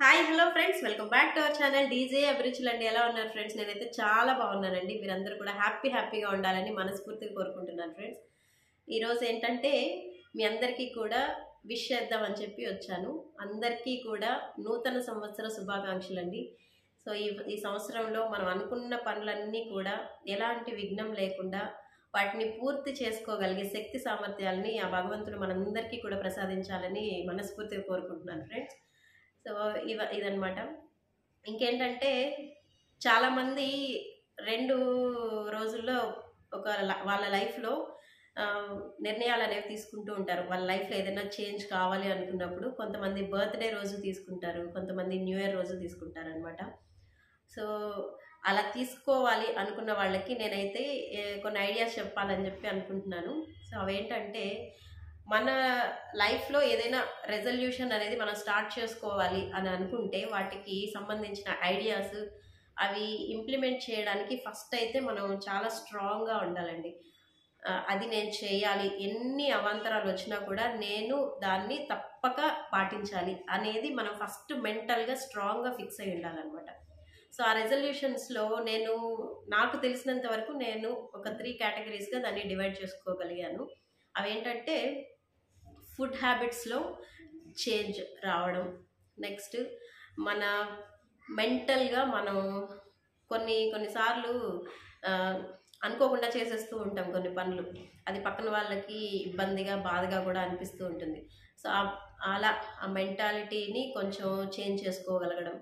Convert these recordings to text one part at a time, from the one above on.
Hi hello friends. Welcome back to our channel. DJ అభిరుచులు అండి. ఎలా ఉన్నారు ఫ్రెండ్స్? నేనైతే చాలా బాగున్నానండి. మీరందరూ కూడా హ్యాపీ హ్యాపీగా ఉండాలని మనస్ఫూర్తిగా కోరుకుంటున్నాను ఫ్రెండ్స్. ఈరోజు ఏంటంటే మీ అందరికీ కూడా విష్ చేద్దామని చెప్పి వచ్చాను. అందరికీ కూడా నూతన సంవత్సర శుభాకాంక్షలు అండి. సో ఈ ఈ సంవత్సరంలో మనం అనుకున్న పనులన్నీ కూడా ఎలాంటి విఘ్నం లేకుండా వాటిని పూర్తి చేసుకోగలిగే శక్తి సామర్థ్యాలని ఆ భగవంతుడు మనందరికీ కూడా ప్రసాదించాలని మనస్ఫూర్తిగా కోరుకుంటున్నాను ఫ్రెండ్స్. సో ఇవ ఇదనమాట ఇంకేంటంటే చాలామంది రెండు రోజుల్లో ఒక వాళ్ళ లైఫ్లో నిర్ణయాలు అనేవి తీసుకుంటూ ఉంటారు. వాళ్ళ లైఫ్లో ఏదైనా చేంజ్ కావాలి అనుకున్నప్పుడు కొంతమంది బర్త్డే రోజు తీసుకుంటారు కొంతమంది న్యూ ఇయర్ రోజు తీసుకుంటారు అనమాట సో అలా తీసుకోవాలి అనుకున్న వాళ్ళకి నేనైతే కొన్ని ఐడియాస్ చెప్పాలని చెప్పి అనుకుంటున్నాను. సో అవేంటంటే మన లైఫ్లో ఏదైనా రెజల్యూషన్ అనేది మనం స్టార్ట్ చేసుకోవాలి అని అనుకుంటే వాటికి సంబంధించిన ఐడియాస్ అవి ఇంప్లిమెంట్ చేయడానికి ఫస్ట్ అయితే మనం చాలా స్ట్రాంగ్గా ఉండాలండి. అది నేను చేయాలి ఎన్ని అవాంతరాలు వచ్చినా కూడా నేను దాన్ని తప్పక పాటించాలి అనేది మనం ఫస్ట్ మెంటల్గా స్ట్రాంగ్గా ఫిక్స్ అయి ఉండాలన్నమాట. సో ఆ రెజల్యూషన్స్లో నేను నాకు తెలిసినంత వరకు నేను ఒక త్రీ కేటగిరీస్గా దాన్ని డివైడ్ చేసుకోగలిగాను. అవేంటంటే ఫుడ్ హ్యాబిట్స్లో చేంజ్ రావడం. నెక్స్ట్ మన మెంటల్గా మనం కొన్ని కొన్నిసార్లు అనుకోకుండా చేసేస్తూ ఉంటాం కొన్ని పనులు. అది పక్కన వాళ్ళకి ఇబ్బందిగా బాధగా కూడా అనిపిస్తూ ఉంటుంది. సో అలా ఆ మెంటాలిటీని కొంచెం చేంజ్ చేసుకోగలగడం.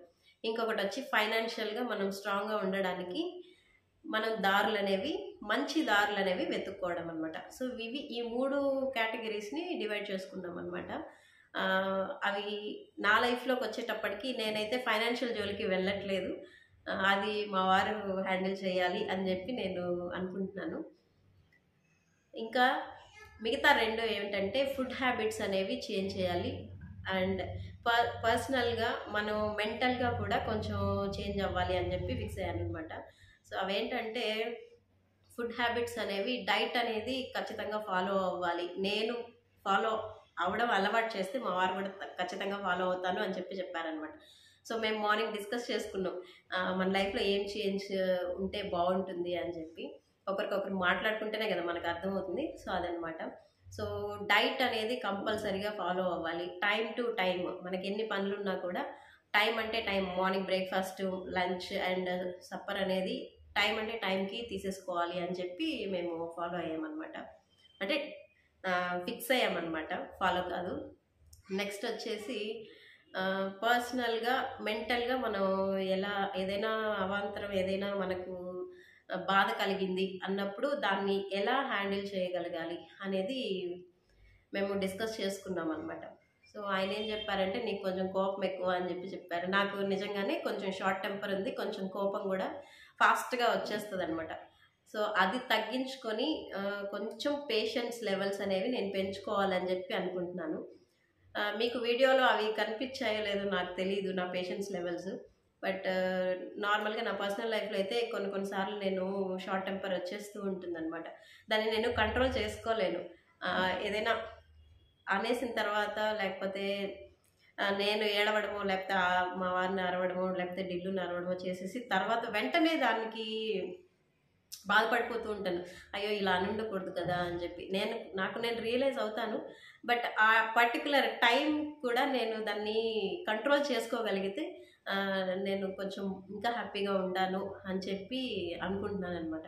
ఇంకొకటి వచ్చి ఫైనాన్షియల్గా మనం స్ట్రాంగ్గా ఉండడానికి మనం దారులు అనేవి మంచి దారులు అనేవి వెతుక్కోవడం అనమాట సో ఇవి ఈ మూడు కేటగిరీస్ని డివైడ్ చేసుకున్నాం అనమాట అవి నా లైఫ్లోకి వచ్చేటప్పటికి నేనైతే ఫైనాన్షియల్ జోలికి వెళ్ళట్లేదు. అది మా వారు హ్యాండిల్ చేయాలి అని చెప్పి నేను అనుకుంటున్నాను. ఇంకా మిగతా రెండు ఏమిటంటే ఫుడ్ హ్యాబిట్స్ అనేవి చేంజ్ చేయాలి. అండ్ పర్ పర్సనల్గా మనం మెంటల్గా కూడా కొంచెం చేంజ్ అవ్వాలి అని చెప్పి ఫిక్స్ అయ్యాను అనమాట సో అవేంటంటే ఫుడ్ హ్యాబిట్స్ అనేవి డైట్ అనేది ఖచ్చితంగా ఫాలో అవ్వాలి. నేను ఫాలో అవడం అలవాటు చేస్తే మా వారు కూడా ఖచ్చితంగా ఫాలో అవుతాను అని చెప్పి చెప్పారనమాట సో మేము మార్నింగ్ డిస్కస్ చేసుకున్నాం. మన లైఫ్లో ఏం చేంజ్ ఉంటే బాగుంటుంది అని చెప్పి. ఒకరికొకరు మాట్లాడుకుంటేనే కదా మనకు అర్థమవుతుంది. సో అదనమాట సో డైట్ అనేది కంపల్సరీగా ఫాలో అవ్వాలి. టైం టు టైం మనకి ఎన్ని పనులు ఉన్నా కూడా టైం అంటే time morning breakfast lunch and supper అనేది టైం అంటే టైంకి తీసేసుకోవాలి అని చెప్పి మేము ఫాలో అయ్యామన్నమాట. అంటే ఫిక్స్ అయ్యామన్నమాట. ఫాలో కాదు. నెక్స్ట్ వచ్చేసి పర్సనల్గా మెంటల్గా మనం ఎలా ఏదైనా అవాంతరం ఏదైనా మనకు బాధ కలిగింది అన్నప్పుడు దాన్ని ఎలా హ్యాండిల్ చేయగలగాలి అనేది మేము డిస్కస్ చేసుకున్నాం అనమాట సో ఆయన ఏం చెప్పారంటే నీకు కొంచెం కోపం ఎక్కువ అని చెప్పి చెప్పారు. నాకు నిజంగానే కొంచెం షార్ట్ టెంపర్ ఉంది. కొంచెం కోపం కూడా ఫాస్ట్గా వచ్చేస్తుంది అనమాట సో అది తగ్గించుకొని కొంచెం పేషెన్స్ లెవెల్స్ అనేవి నేను పెంచుకోవాలని చెప్పి అనుకుంటున్నాను. మీకు వీడియోలో అవి కనిపించాయో లేదో నాకు తెలియదు నా పేషెన్స్ లెవెల్స్. బట్ నార్మల్గా నా పర్సనల్ లైఫ్లో అయితే కొన్ని కొన్నిసార్లు నేను షార్ట్ టెంపర్ వచ్చేస్తూ ఉంటుందన్నమాట. దాన్ని నేను కంట్రోల్ చేసుకోలేను. ఏదైనా అనేసిన తర్వాత లేకపోతే నేను ఏడవడమో లేకపోతే మా వారిని అరవడమో లేకపోతే డిల్లుని అరవడమో చేసేసి తర్వాత వెంటనే దానికి బాధపడిపోతూ ఉంటాను. అయ్యో ఇలా అని ఉండకూడదు కదా అని చెప్పి. నేను నాకు నేను రియలైజ్ అవుతాను. బట్ ఆ పర్టికులర్ టైం కూడా నేను దాన్ని కంట్రోల్ చేసుకోగలిగితే నేను కొంచెం ఇంకా హ్యాపీగా ఉండాను అని చెప్పి అనుకుంటున్నాను అనమాట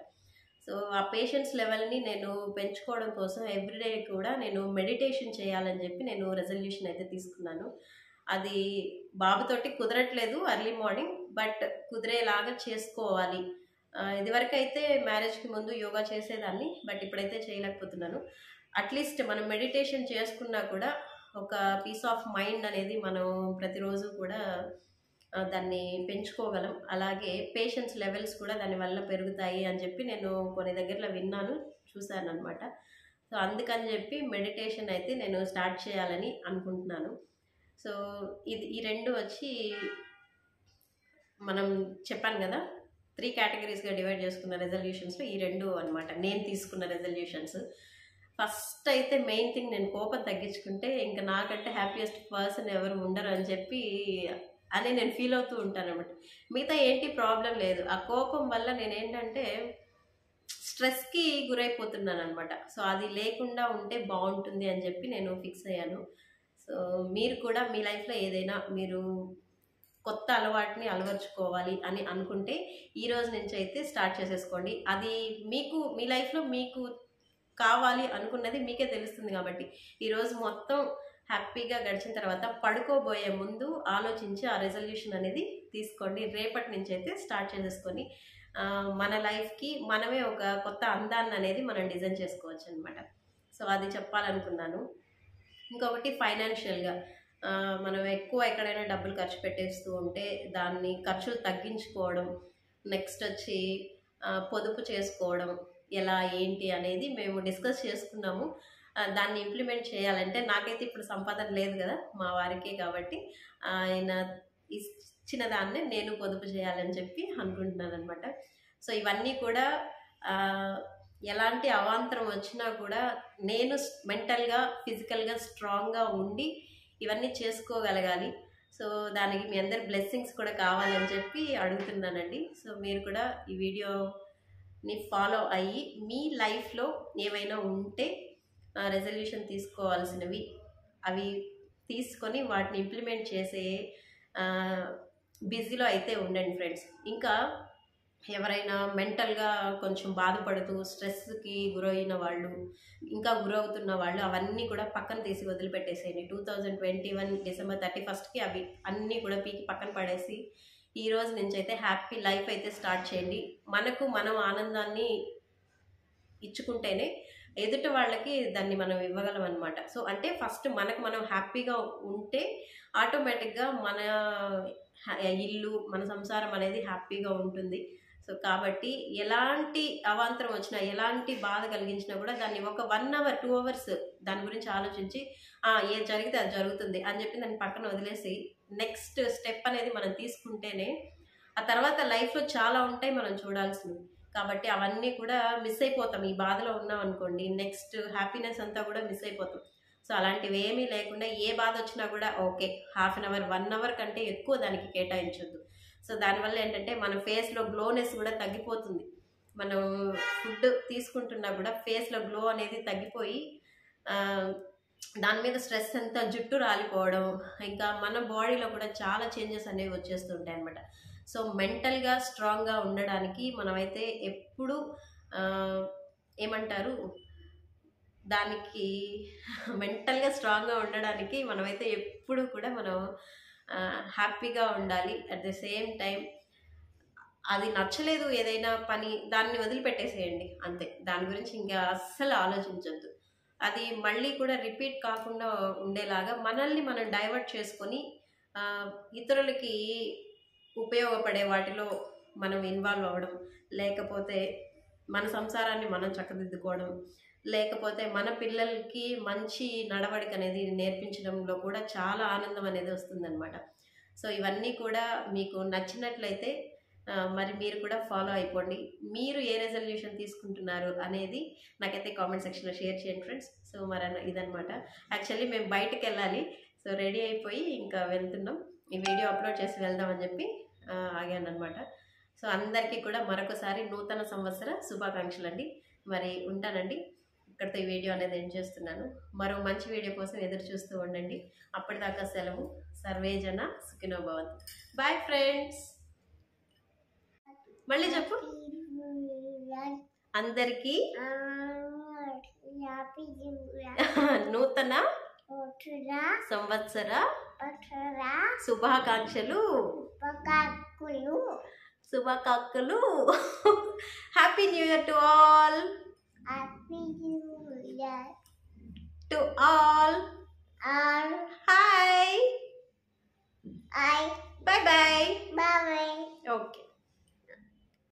సో ఆ పేషెన్స్ లెవెల్ని నేను పెంచుకోవడం కోసం ఎవ్రీడే కూడా నేను మెడిటేషన్ చేయాలని చెప్పి నేను రెజల్యూషన్ అయితే తీసుకున్నాను. అది బాబుతోటి కుదరట్లేదు అర్లీ మార్నింగ్ బట్ కుదిరేలాగా చేసుకోవాలి. ఇదివరకైతే ఇదివరకు అయితే మ్యారేజ్కి ముందు యోగా చేసేదాన్ని బట్ ఇప్పుడైతే చేయలేకపోతున్నాను. అట్లీస్ట్ మనం మెడిటేషన్ చేసుకున్నా కూడా ఒక పీస్ ఆఫ్ మైండ్ అనేది మనం ప్రతిరోజు కూడా దాన్ని పెంచుకోగలం. అలాగే పేషెన్స్ లెవెల్స్ కూడా దానివల్ల పెరుగుతాయి అని చెప్పి నేను కొన్ని దగ్గరలో విన్నాను చూశాను అనమాట సో అందుకని చెప్పి మెడిటేషన్ అయితే నేను స్టార్ట్ చేయాలని అనుకుంటున్నాను. సో ఇది ఈ రెండు వచ్చి మనం చెప్పాను కదా త్రీ కేటగిరీస్గా డివైడ్ చేసుకున్న రెజల్యూషన్స్లో ఈ రెండు అనమాట నేను తీసుకున్న రెజల్యూషన్స్. ఫస్ట్ అయితే మెయిన్ థింగ్ నేను కోపం తగ్గించుకుంటే ఇంకా నాకంటే హ్యాపీయెస్ట్ పర్సన్ ఎవరు ఉండరు అని చెప్పి అని నేను ఫీల్ అవుతూ ఉంటాను అనమాట మిగతా ఏంటి ప్రాబ్లం లేదు. ఆ కోపం వల్ల నేను ఏంటంటే స్ట్రెస్కి గురైపోతున్నాను అనమాట సో అది లేకుండా ఉంటే బాగుంటుంది అని చెప్పి నేను ఫిక్స్ అయ్యాను. సో మీరు కూడా మీ లైఫ్లో ఏదైనా మీరు కొత్త అలవాటుని అలవర్చుకోవాలి అని అనుకుంటే ఈ రోజు నుంచి అయితే స్టార్ట్ చేసేసుకోండి. అది మీకు మీ లైఫ్లో మీకు కావాలి అనుకున్నది మీకే తెలుస్తుంది కాబట్టి ఈరోజు మొత్తం హ్యాపీగా గడిచిన తర్వాత పడుకోబోయే ముందు ఆలోచించి ఆ రెజల్యూషన్ అనేది తీసుకోండి. రేపటి నుంచి అయితే స్టార్ట్ చేసేసుకొని మన లైఫ్కి మనమే ఒక కొత్త అందాన్ని అనేది మనం డిజైన్ చేసుకోవచ్చు అనమాట సో అది చెప్పాలనుకున్నాను. ఇంకొకటి ఫైనాన్షియల్గా మనం ఎక్కువ ఎక్కడైనా డబ్బులు ఖర్చు పెట్టేస్తూ ఉంటే దాన్ని ఖర్చులు తగ్గించుకోవడం నెక్స్ట్ వచ్చి పొదుపు చేసుకోవడం ఎలా ఏంటి అనేది మేము డిస్కస్ చేసుకున్నాము. దాన్ని ఇంప్లిమెంట్ చేయాలంటే నాకైతే ఇప్పుడు సంపాదన లేదు కదా మా వారికే కాబట్టి ఆయన ఇచ్చిన దాన్నే నేను పొదుపు చేయాలని చెప్పి అనుకుంటున్నాను అనమాట సో ఇవన్నీ కూడా ఎలాంటి అవాంతరం వచ్చినా కూడా నేను మెంటల్గా ఫిజికల్గా స్ట్రాంగ్గా ఉండి ఇవన్నీ చేసుకోగలగాలి. సో దానికి మీ అందరి బ్లెస్సింగ్స్ కూడా కావాలని చెప్పి అడుగుతున్నానండి. సో మీరు కూడా ఈ వీడియోని ఫాలో అయ్యి మీ లైఫ్లో ఏమైనా ఉంటే రెజల్యూషన్ తీసుకోవాల్సినవి అవి తీసుకొని వాటిని ఇంప్లిమెంట్ చేసే బిజీలో అయితే ఉండండి ఫ్రెండ్స్ ఇంకా ఎవరైనా మెంటల్గా కొంచెం బాధపడుతూ స్ట్రెస్కి గురైన వాళ్ళు ఇంకా గురవుతున్న వాళ్ళు అవన్నీ కూడా పక్కన తీసి వదిలిపెట్టేసేయండి. Two thousand twenty one December thirty ఫస్ట్కి అవి అన్నీ కూడా పీకి పక్కన పడేసి ఈ రోజు నుంచి అయితే హ్యాపీ లైఫ్ అయితే స్టార్ట్ చేయండి. మనకు మనం ఆనందాన్ని ఇచ్చుకుంటేనే ఎదుటి వాళ్ళకి దాన్ని మనం ఇవ్వగలం అనమాట సో అంటే ఫస్ట్ మనకు మనం హ్యాపీగా ఉంటే ఆటోమేటిక్గా మన ఇల్లు మన సంసారం అనేది హ్యాపీగా ఉంటుంది. సో కాబట్టి ఎలాంటి అవాంతరం వచ్చినా ఎలాంటి బాధ కలిగించినా కూడా దాన్ని ఒక వన్ అవర్ టూ అవర్స్ దాని గురించి ఆలోచించి ఏం ఏది జరిగితే అది జరుగుతుంది అని చెప్పి దాన్ని పక్కన వదిలేసి నెక్స్ట్ స్టెప్ అనేది మనం తీసుకుంటేనే ఆ తర్వాత లైఫ్లో చాలా ఉంటాయి మనం చూడాల్సినవి. కాబట్టి అవన్నీ కూడా మిస్ అయిపోతాం. ఈ బాధలో ఉన్నాం అనుకోండి నెక్స్ట్ హ్యాపీనెస్ అంతా కూడా మిస్ అయిపోతాం. సో అలాంటివి ఏమీ లేకుండా ఏ బాధ వచ్చినా కూడా okay half an hour one hour కంటే ఎక్కువ దానికి కేటాయించొద్దు. సో దానివల్ల ఏంటంటే మన ఫేస్లో గ్లోనెస్ కూడా తగ్గిపోతుంది. మనం ఫుడ్ తీసుకుంటున్నా కూడా ఫేస్లో గ్లో అనేది తగ్గిపోయి దాని మీద స్ట్రెస్ అంతా జుట్టు రాలిపోవడం ఇంకా మన బాడీలో కూడా చాలా చేంజెస్ అనేవి వచ్చేస్తుంటాయి అనమాట సో మెంటల్గా స్ట్రాంగ్గా ఉండడానికి మనమైతే ఎప్పుడు ఏమంటారు? దానికి మెంటల్గా స్ట్రాంగ్గా ఉండడానికి మనమైతే ఎప్పుడు కూడా మనం హ్యాపీగా ఉండాలి. అట్ ద సేమ్ టైం అది నచ్చలేదు ఏదైనా పని దాన్ని వదిలిపెట్టేసేయండి. అంతే. దాని గురించి ఇంకా అస్సలు ఆలోచించొద్దు. అది మళ్ళీ కూడా రిపీట్ కాకుండా ఉండేలాగా మనల్ని మనం డైవర్ట్ చేసుకొని ఇతరులకి ఉపయోగపడే వాటిలో మనం ఇన్వాల్వ్ అవ్వడం లేకపోతే మన సంసారాన్ని మనం చక్కదిద్దుకోవడం లేకపోతే మన పిల్లలకి మంచి నడవడిక అనేది నేర్పించడంలో కూడా చాలా ఆనందం అనేది వస్తుందన్నమాట. సో ఇవన్నీ కూడా మీకు నచ్చినట్లయితే మరి మీరు కూడా ఫాలో అయిపోండి. మీరు ఏ రెజల్యూషన్ తీసుకుంటున్నారు అనేది నాకైతే కామెంట్ సెక్షన్లో షేర్ చేయండి ఫ్రెండ్స్ సో మరి ఇదనమాట యాక్చువల్లీ మేము బయటకు వెళ్ళాలి సో రెడీ అయిపోయి ఇంకా వెళ్తున్నాం. ఈ వీడియో అప్లోడ్ చేసి వెళ్దామని చెప్పి ఆగాను అనమాట సో అందరికీ కూడా మరొకసారి నూతన సంవత్సర శుభాకాంక్షలు అండి మరి ఉంటానండి. ఇక్కడితో ఈ వీడియో అనేది ఎండ్ చేస్తున్నాను. మరో మంచి వీడియో కోసం ఎదురు చూస్తూ ఉండండి. అప్పటిదాకా సెలవు. సర్వేజన సుఖినో భవంతు బాయ్ ఫ్రెండ్స్ మళ్ళీ చెప్పు. అందరికీ నూతన సంవత్సర శుభాకాంక్షలు. శుభాకాంక్షలు. Happy new year to all to all hi bye bye okay